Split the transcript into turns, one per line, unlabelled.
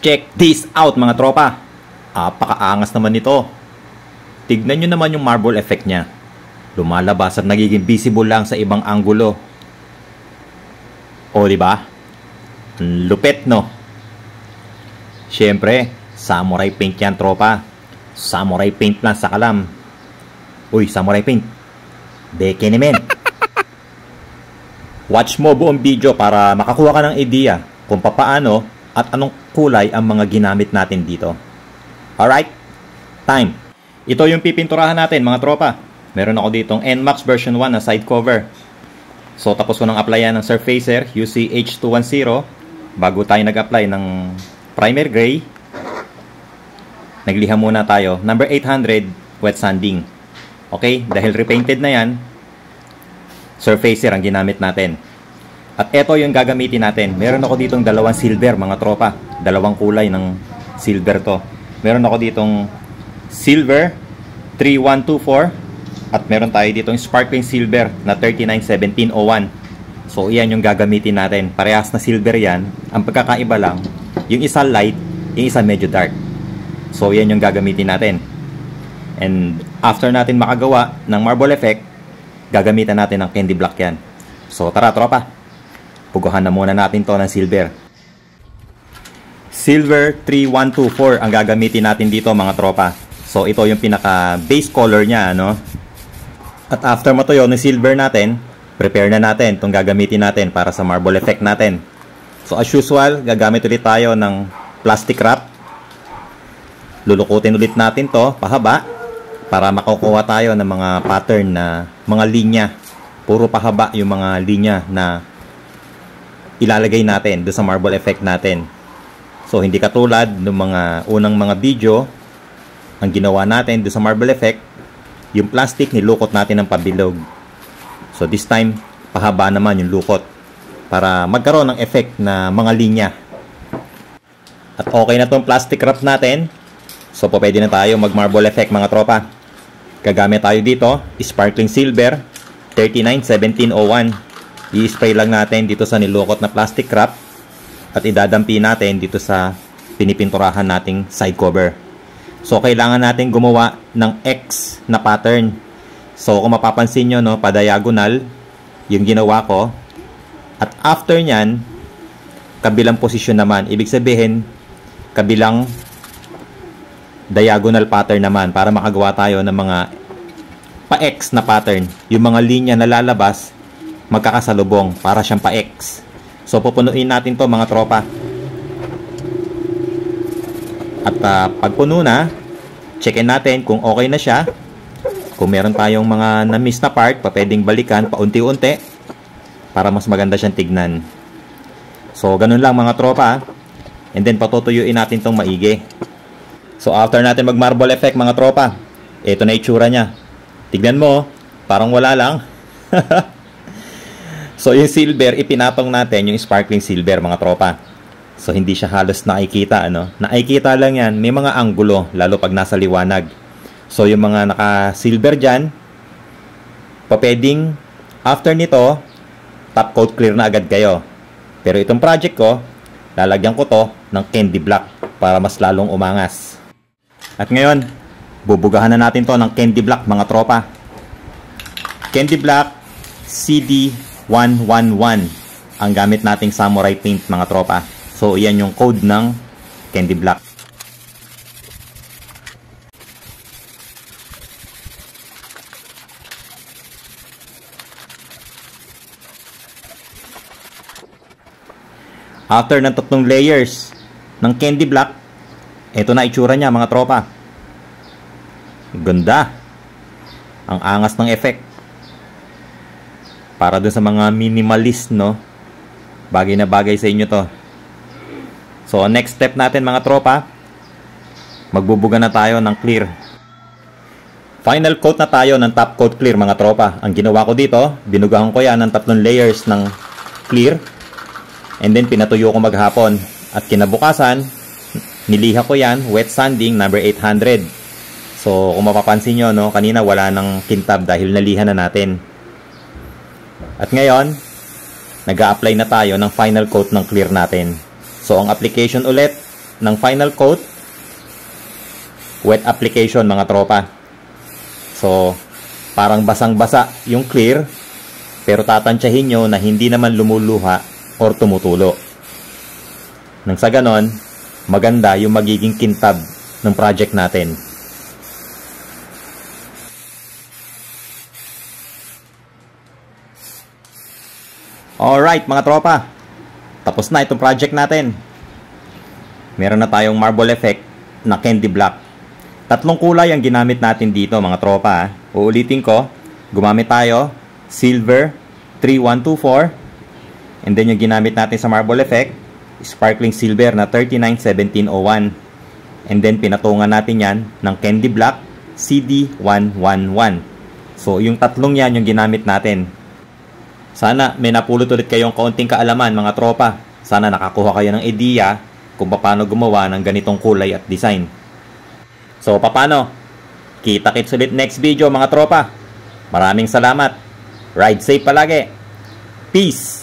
Check this out mga tropa. Apakaangas naman nito. Tignan nyo naman yung marble effect niya. Lumalabas at nagiging visible lang sa ibang anggulo. O di ba? Ang lupet no. Siyempre, samurai paint yan tropa. Samurai paint lang sa kalam. Uy, samurai paint. Beke ni men. Watch mo buong video para makakuha ka ng idea kung papaano at anong kulay ang mga ginamit natin dito. Alright? Time. Ito yung pipinturahan natin mga tropa. Meron ako ditong NMAX version 1 na side cover. So tapos ko nang applyan ng Surfacer UC-H210 bago tayo nag-apply ng primer gray. Nagliha muna tayo. Number 800 wet sanding. Okay? Dahil repainted na yan, Surfacer ang ginamit natin. At ito yung gagamitin natin. Meron ako ditong dalawang silver mga tropa. Dalawang kulay ng silver to. Meron ako ditong silver 3124 at meron tayo ditong sparkling silver na 391701. So, iyan yung gagamitin natin. Parehas na silver yan. Ang pagkakaiba lang, yung isa light, yung isa medyo dark. So, iyan yung gagamitin natin. And after natin makagawa ng marble effect, gagamitan natin ng candy block yan. So, tara tropa. Puguhan na muna natin to ng silver. Silver 3124 ang gagamitin natin dito mga tropa. So, ito yung pinaka base color niya, ano? At after matuyo ng silver natin, prepare na natin itong gagamitin natin para sa marble effect natin. So as usual, gagamit ulit tayo ng plastic wrap. Lulukutin ulit natin to pahaba para makukuha tayo ng mga pattern na mga linya. Puro pahaba yung mga linya na ilalagay natin do sa marble effect natin. So hindi katulad ng mga unang mga video ang ginawa natin do sa marble effect yung plastic nilukot natin ng pabilog. So this time, pahaba naman yung lukot para magkaroon ng effect na mga linya. At okay na tong plastic wrap natin. So po pwede na tayo mag marble effect mga tropa. Gagamit tayo dito, sparkling silver 391701. I-spray lang natin dito sa nilukot na plastic wrap at idadampi natin dito sa pinipinturahan nating side cover. So, kailangan natin gumawa ng X na pattern. So, kung mapapansin nyo, no, pa-diagonal, yung ginawa ko. At after nyan, kabilang posisyon naman. Ibig sabihin, kabilang diagonal pattern naman para makagawa tayo ng mga pa-X na pattern. Yung mga linya na lalabas, magkakasalubong para siyang pa-X. So, pupunuin natin to mga tropa. At uh, pagpuno na, checkin natin kung okay na siya. Kung meron tayong mga na-miss na part, pa pwedeng balikan paunti-unti para mas maganda siyang tignan. So, ganun lang mga tropa. And then, patutuyuin natin tong maigi. So, after natin mag-marble effect mga tropa, ito na itsura niya. Tignan mo, parang wala lang. so, yung silver, ipinatong natin yung sparkling silver mga tropa. So hindi siya halos nakikita ano. Nakikita lang yan, may mga anggulo lalo pag nasa liwanag. So yung mga naka-silver diyan, papeding after nito, top coat clear na agad kayo. Pero itong project ko, lalagyan ko to ng candy black para mas lalong umangas. At ngayon, bubugahan na natin to ng candy black mga tropa. Candy black CD111 ang gamit nating samurai paint mga tropa. So, yan yung code ng Candy Black. After ng tatlong layers ng Candy Black, ito na itsura niya mga tropa. Ganda. Ang angas ng effect. Para dun sa mga minimalist, no? Bagay na bagay sa inyo to. So, next step natin mga tropa, magbubuga na tayo ng clear. Final coat na tayo ng top coat clear mga tropa. Ang ginawa ko dito, binugahan ko yan ng tatlong layers ng clear. And then pinatuyo ko maghapon. At kinabukasan, niliha ko yan, wet sanding number 800. So, kung mapapansin nyo, no, kanina wala ng kintab dahil naliha na natin. At ngayon, nag apply na tayo ng final coat ng clear natin. So, ang application ulit, ng final coat, wet application mga tropa. So, parang basang-basa yung clear, pero tatansyahin nyo na hindi naman lumuluha or tumutulo. Nang sa ganon, maganda yung magiging kintab ng project natin. Alright mga tropa, tapos na itong project natin. Meron na tayong marble effect na candy block. Tatlong kulay ang ginamit natin dito mga tropa. Uulitin ko, gumamit tayo. Silver 3124 and then yung ginamit natin sa marble effect sparkling silver na 391701 and then pinatungan natin yan ng candy block CD111 so yung tatlong yan yung ginamit natin sana may napulot ulit kayong kaunting kaalaman mga tropa. Sana nakakuha kayo ng ideya kung paano gumawa ng ganitong kulay at design. So, paano? Kita-kits ulit next video mga tropa. Maraming salamat. Ride safe palagi. Peace!